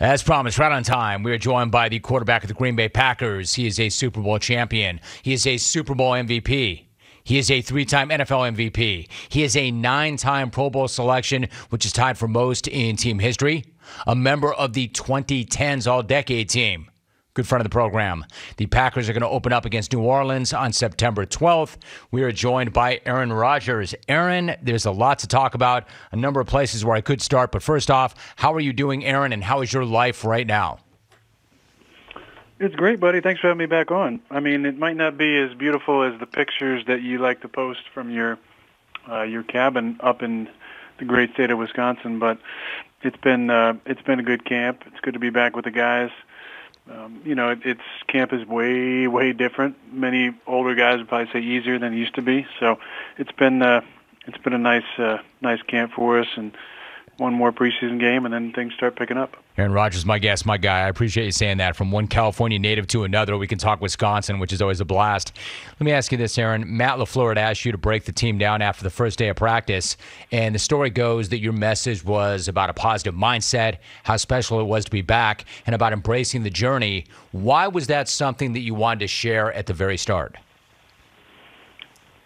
As promised, right on time, we are joined by the quarterback of the Green Bay Packers. He is a Super Bowl champion. He is a Super Bowl MVP. He is a three time NFL MVP. He is a nine time Pro Bowl selection, which is tied for most in team history. A member of the 2010s All Decade team good friend of the program. The Packers are going to open up against New Orleans on September 12th. We are joined by Aaron Rodgers. Aaron, there's a lot to talk about, a number of places where I could start. But first off, how are you doing, Aaron, and how is your life right now? It's great, buddy. Thanks for having me back on. I mean, it might not be as beautiful as the pictures that you like to post from your uh, your cabin up in the great state of Wisconsin, but it's been uh, it's been a good camp. It's good to be back with the guys um, you know, it, it's camp is way way different. Many older guys would probably say easier than it used to be. So it's been uh, it's been a nice uh, nice camp for us, and one more preseason game, and then things start picking up. Aaron Rodgers, my guest, my guy. I appreciate you saying that. From one California native to another, we can talk Wisconsin, which is always a blast. Let me ask you this, Aaron. Matt LaFleur had asked you to break the team down after the first day of practice, and the story goes that your message was about a positive mindset, how special it was to be back, and about embracing the journey. Why was that something that you wanted to share at the very start?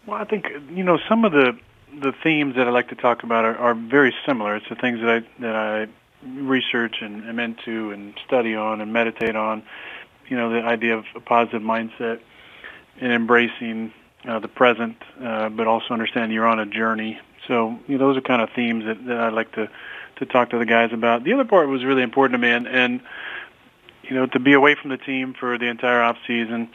Well, I think you know some of the the themes that I like to talk about are, are very similar. It's the things that I that I research and am into and study on and meditate on. You know, the idea of a positive mindset and embracing uh, the present, uh, but also understanding you're on a journey. So, you know, those are kind of themes that, that I like to to talk to the guys about. The other part was really important to me, and, and you know, to be away from the team for the entire off season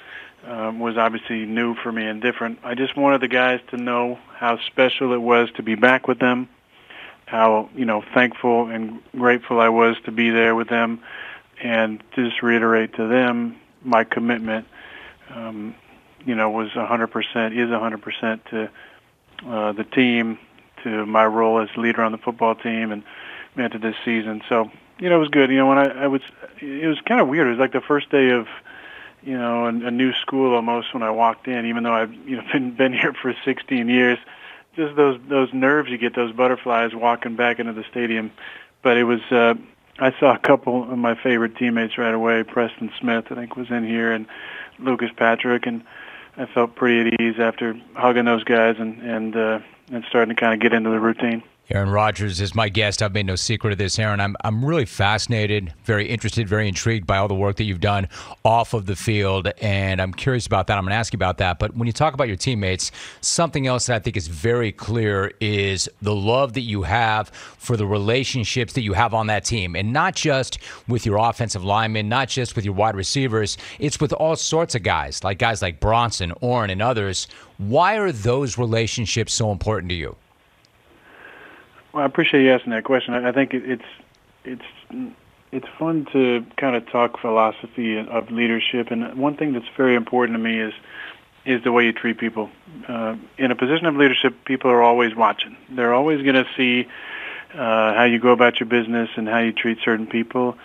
um, was obviously new for me and different. I just wanted the guys to know how special it was to be back with them, how you know thankful and grateful I was to be there with them, and just reiterate to them my commitment. Um, you know, was 100% is 100% to uh, the team, to my role as leader on the football team, and into this season. So you know, it was good. You know, when I, I was, it was kind of weird. It was like the first day of you know, a, a new school almost when I walked in, even though I've you know been been here for 16 years. Just those those nerves you get, those butterflies walking back into the stadium. But it was uh, I saw a couple of my favorite teammates right away. Preston Smith, I think, was in here, and Lucas Patrick, and I felt pretty at ease after hugging those guys and and uh, and starting to kind of get into the routine. Aaron Rodgers is my guest. I've made no secret of this, Aaron. I'm, I'm really fascinated, very interested, very intrigued by all the work that you've done off of the field, and I'm curious about that. I'm going to ask you about that. But when you talk about your teammates, something else that I think is very clear is the love that you have for the relationships that you have on that team, and not just with your offensive linemen, not just with your wide receivers. It's with all sorts of guys, like guys like Bronson, Oren, and others. Why are those relationships so important to you? Well, I appreciate you asking that question. I think it's it's it's fun to kind of talk philosophy of leadership, and one thing that's very important to me is is the way you treat people. Uh, in a position of leadership, people are always watching. They're always going to see uh, how you go about your business and how you treat certain people.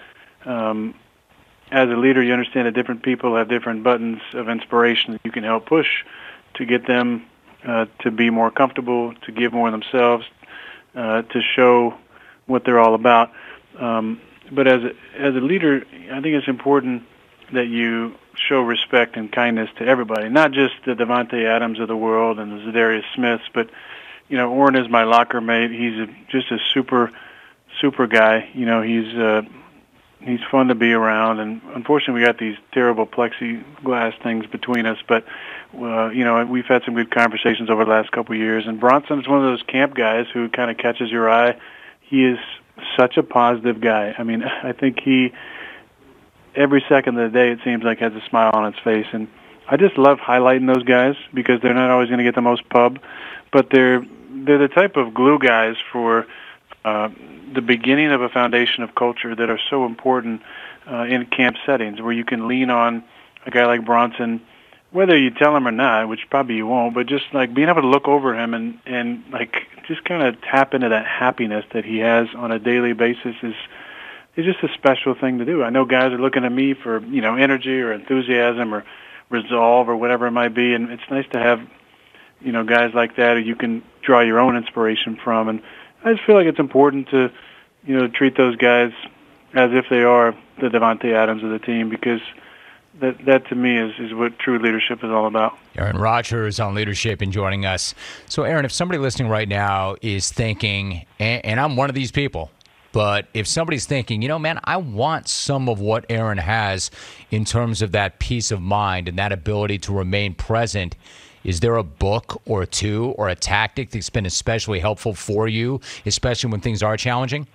Um, as a leader, you understand that different people have different buttons of inspiration that you can help push to get them uh, to be more comfortable, to give more themselves, uh, to show what they're all about. Um, but as a, as a leader, I think it's important that you show respect and kindness to everybody, not just the Davante Adams of the world and the Za'Darius Smiths, but you know, Oren is my locker mate. He's a, just a super, super guy. You know, he's uh, he's fun to be around, and unfortunately, we got these terrible plexiglass things between us. But uh, you know, we've had some good conversations over the last couple of years. And Bronson is one of those camp guys who kind of catches your eye. He is such a positive guy. I mean, I think he every second of the day it seems like has a smile on his face, and I just love highlighting those guys because they're not always going to get the most pub, but they're they're the type of glue guys for uh, the beginning of a foundation of culture that are so important uh, in camp settings where you can lean on a guy like Bronson whether you tell him or not, which probably you won't, but just like being able to look over him and and like just kind of tap into that happiness that he has on a daily basis is is just a special thing to do. I know guys are looking at me for you know energy or enthusiasm or resolve or whatever it might be, and it's nice to have you know guys like that who you can draw your own inspiration from. And I just feel like it's important to you know treat those guys as if they are the Davante Adams of the team because that that to me is, is what true leadership is all about. Aaron Rodgers on leadership and joining us. So, Aaron, if somebody listening right now is thinking, and, and I'm one of these people, but if somebody's thinking, you know, man, I want some of what Aaron has in terms of that peace of mind and that ability to remain present. Is there a book or two or a tactic that's been especially helpful for you, especially when things are challenging?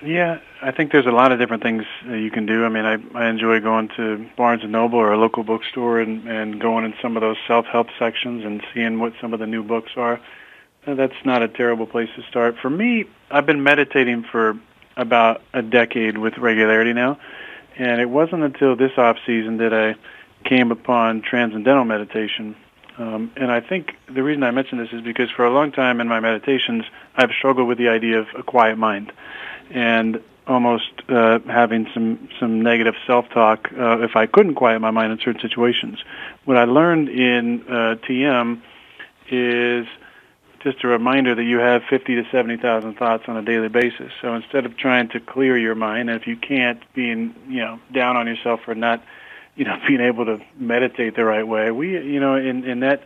Yeah, I think there's a lot of different things you can do. I mean, I I enjoy going to Barnes and Noble or a local bookstore and and going in some of those self-help sections and seeing what some of the new books are. Uh, that's not a terrible place to start. For me, I've been meditating for about a decade with regularity now, and it wasn't until this off season that I came upon transcendental meditation. Um, and I think the reason I mention this is because for a long time in my meditations, I've struggled with the idea of a quiet mind and almost uh, having some some negative self-talk uh, if I couldn't quiet my mind in certain situations. What I learned in uh, TM is just a reminder that you have 50 to 70,000 thoughts on a daily basis. So instead of trying to clear your mind, and if you can't, being you know down on yourself for not you know being able to meditate the right way, we you know in in that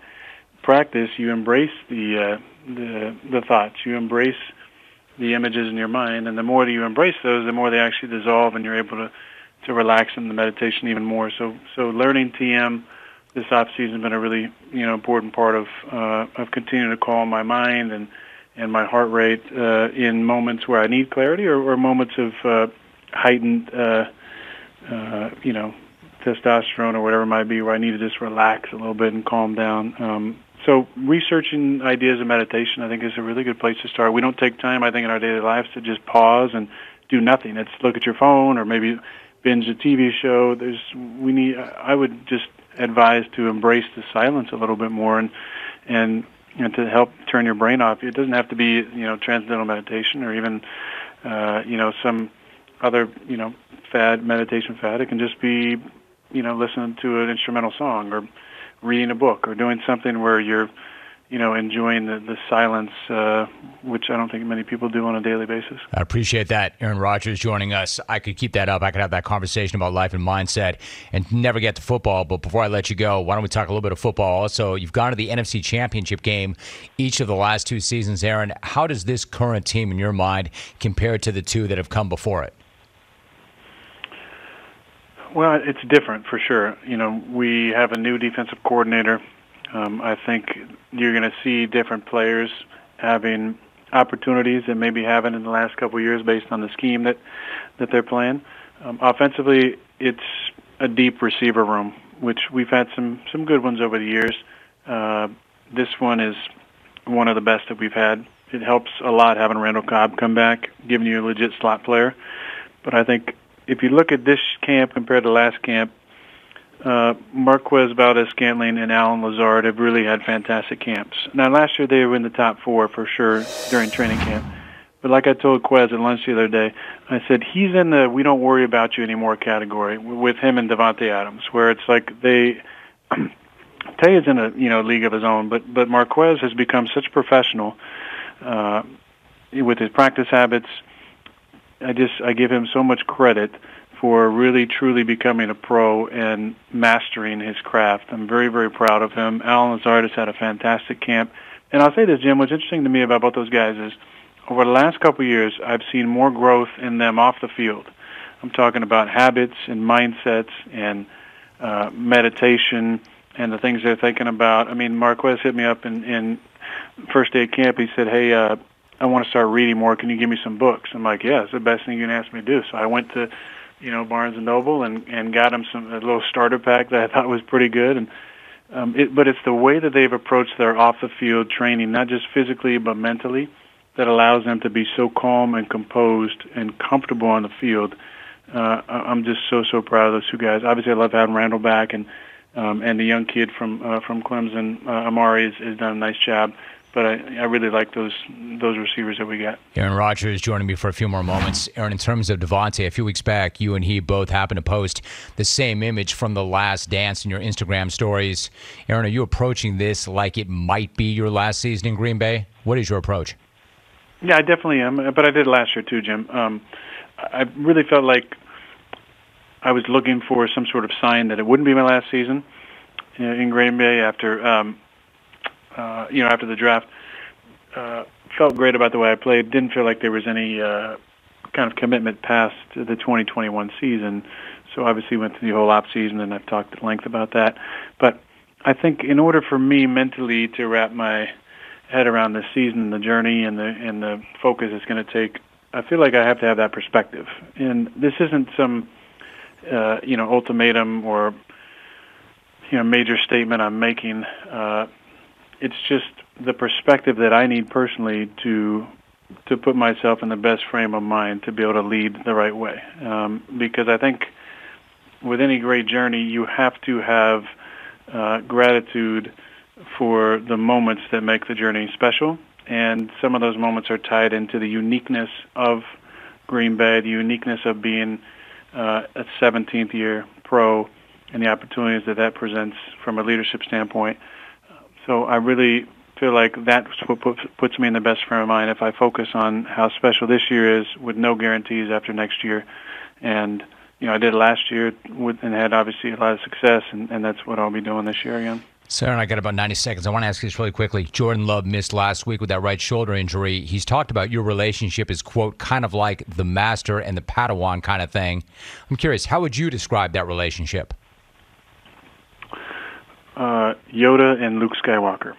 practice you embrace the uh, the the thoughts, you embrace the images in your mind, and the more that you embrace those, the more they actually dissolve, and you're able to to relax in the meditation even more. So so learning TM this off season has been a really you know important part of uh, of continuing to calm my mind and and my heart rate uh, in moments where I need clarity or, or moments of uh, heightened uh, uh, you know testosterone or whatever it might be where I need to just relax a little bit and calm down. Um, so researching ideas of meditation, I think, is a really good place to start. We don't take time, I think, in our daily lives to just pause and do nothing. It's look at your phone or maybe binge a TV show. There's we need. I would just advise to embrace the silence a little bit more and and and to help turn your brain off. It doesn't have to be you know transcendental meditation or even uh, you know some other you know fad meditation fad. It can just be you know listening to an instrumental song or reading a book or doing something where you're, you know, enjoying the, the silence, uh, which I don't think many people do on a daily basis. I appreciate that. Aaron Rodgers joining us. I could keep that up. I could have that conversation about life and mindset and never get to football. But before I let you go, why don't we talk a little bit of football also? You've gone to the NFC Championship game each of the last two seasons, Aaron. How does this current team, in your mind, compare to the two that have come before it? Well, it's different for sure. You know, we have a new defensive coordinator. Um, I think you're going to see different players having opportunities that maybe haven't in the last couple of years based on the scheme that that they're playing. Um, offensively, it's a deep receiver room, which we've had some some good ones over the years. Uh, this one is one of the best that we've had. It helps a lot having Randall Cobb come back, giving you a legit slot player. But I think if you look at this camp compared to last camp, uh, Marquez Valdes-Scantling and Allen Lazard have really had fantastic camps. Now, last year they were in the top four for sure during training camp. But like I told Quez at lunch the other day, I said he's in the "we don't worry about you anymore" category with him and Davante Adams, where it's like they. Tay is in a you know league of his own, but but Marquez has become such a professional uh, with his practice habits I just I give him so much credit for really truly becoming a pro and mastering his craft. I'm very very proud of him. Allen Lazard has had a fantastic camp, and I'll say this, Jim. What's interesting to me about both those guys is over the last couple of years, I've seen more growth in them off the field. I'm talking about habits and mindsets and uh, meditation and the things they're thinking about. I mean, Marquez hit me up in, in first day camp. He said, "Hey, uh, I want to start reading more. Can you give me some books? I'm like, yeah, it's the best thing you can ask me to do. So I went to, you know, Barnes and Noble and and got him some a little starter pack that I thought was pretty good. And um, it, but it's the way that they've approached their off the field training, not just physically but mentally, that allows them to be so calm and composed and comfortable on the field. Uh, I'm just so so proud of those two guys. Obviously, I love having Randall back and um, and the young kid from uh, from Clemson, uh, Amari, has, has done a nice job but I, I really like those those receivers that we got. Aaron Rodgers joining me for a few more moments. Aaron, in terms of Davante, a few weeks back, you and he both happened to post the same image from the last dance in your Instagram stories. Aaron, are you approaching this like it might be your last season in Green Bay? What is your approach? Yeah, I definitely am, but I did last year too, Jim. Um, I really felt like I was looking for some sort of sign that it wouldn't be my last season in Green Bay after um, uh, you know after the draft. Uh, felt great about the way I played. Didn't feel like there was any uh, kind of commitment past the 2021 season. So obviously went through the whole off season, and I've talked at length about that. But I think in order for me mentally to wrap my head around the season, the journey, and the and the focus it's going to take, I feel like I have to have that perspective. And this isn't some uh, you know ultimatum or you know major statement I'm making. Uh, it's just the perspective that I need personally to to put myself in the best frame of mind to be able to lead the right way. Um, because I think with any great journey, you have to have uh, gratitude for the moments that make the journey special. And some of those moments are tied into the uniqueness of Green Bay, the uniqueness of being uh, a 17th year pro, and the opportunities that that presents from a leadership standpoint. So I really feel like that's what puts me in the best frame of mind if I focus on how special this year is with no guarantees after next year. And, you know, I did last year with, and had obviously a lot of success, and, and that's what I'll be doing this year again. Sarah, I got about 90 seconds. I want to ask you this really quickly. Jordan Love missed last week with that right shoulder injury. He's talked about your relationship is, quote, kind of like the master and the Padawan kind of thing. I'm curious, how would you describe that relationship? Yoda and Luke Skywalker.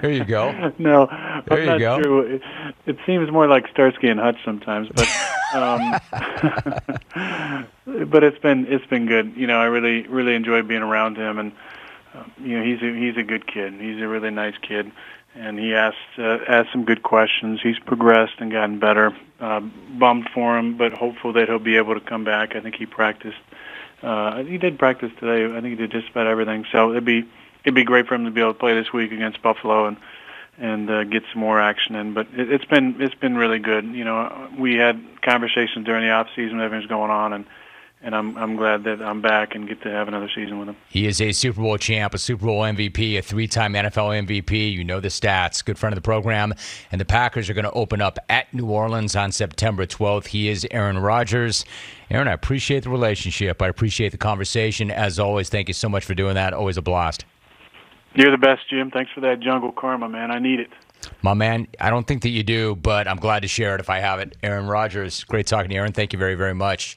there you go. no, there I'm not go. Sure. It, it, seems more like Starsky and Hutch sometimes, but um, but it's been it's been good. You know, I really really enjoy being around him, and uh, you know, he's a, he's a good kid. He's a really nice kid, and he asked uh, asked some good questions. He's progressed and gotten better. Uh, bummed for him, but hopeful that he'll be able to come back. I think he practiced. Uh, he did practice today. I think he did just about everything. So it'd be it'd be great for him to be able to play this week against Buffalo and and uh, get some more action in. But it, it's been it's been really good. You know, we had conversations during the off season, everything's going on, and and I'm I'm glad that I'm back and get to have another season with him. He is a Super Bowl champ, a Super Bowl MVP, a three-time NFL MVP. You know the stats. Good friend of the program. And the Packers are going to open up at New Orleans on September 12th. He is Aaron Rodgers. Aaron, I appreciate the relationship. I appreciate the conversation. As always, thank you so much for doing that. Always a blast. You're the best, Jim. Thanks for that jungle karma, man. I need it. My man, I don't think that you do, but I'm glad to share it if I have it. Aaron Rodgers, great talking to you, Aaron. Thank you very, very much.